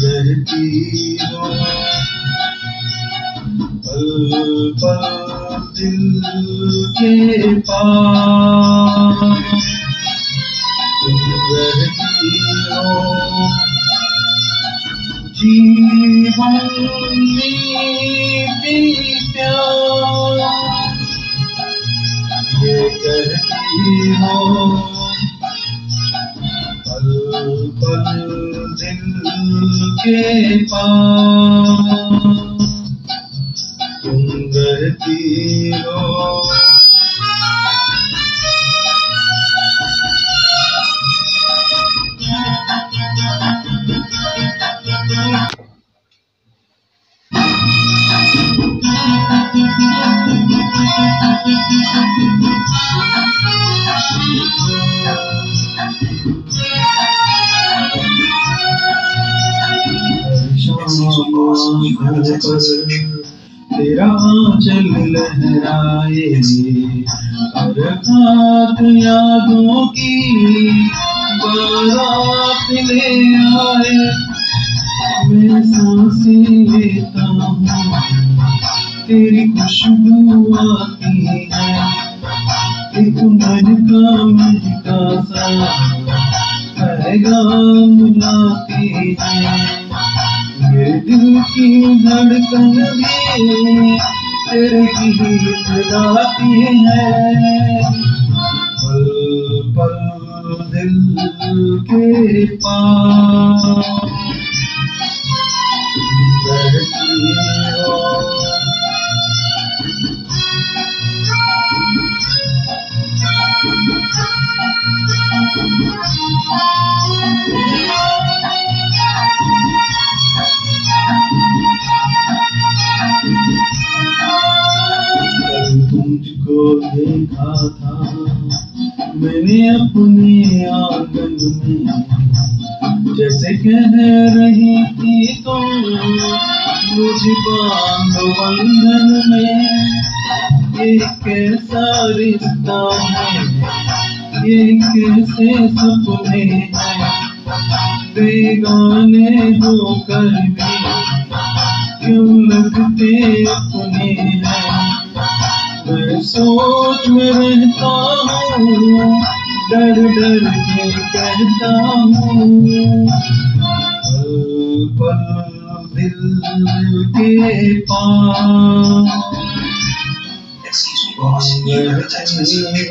रहती हो पल दिल के पास जीवन ये कहती हो पल पल दिल के पास रहती हो तेरा आंचल लहराए हर रात यादों की बारात ले आए। मैं साँसें लेता हूँ, तेरी खुशबू आती है। एक मन का महका सा, पैगाम लाती है। दिल की धड़कन भी तेरे गीत गाती है पल पल दिल के पास तुझको देखा था। मैंने अपने आँगन में जैसे कह रही थी तुम मुझे बाँध बंधन में ये कैसा रिश्ता है ये कैसे सपने हैं। बेगाने होकर भी क्यों लगते अपने हैं? मैं सोच में रहता हूँ डर डर के कहता हूँ पल दिल के पास Excuse me, boss. You text message.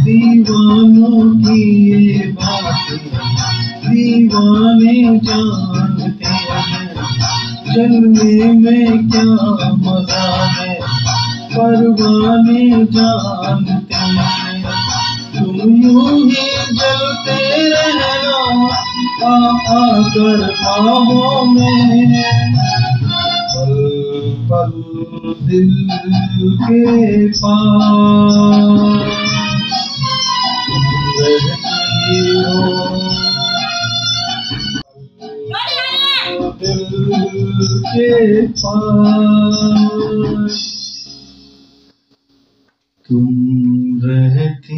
दीवानों की ये बातें दीवाने जानते हैं। जलने में क्या मज़ा है? परवाने जानते हैं। तुम यूँ ही जलते रहना आ आकर ख्वाबों में पल पल दिल के पास के तुम रहती